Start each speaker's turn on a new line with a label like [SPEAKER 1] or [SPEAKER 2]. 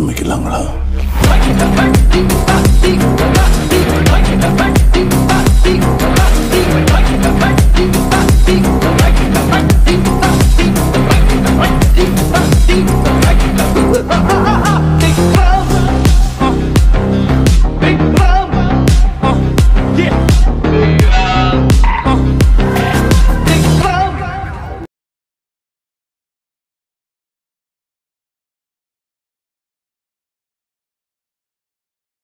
[SPEAKER 1] ஆரம்பிக்கலாங்களா?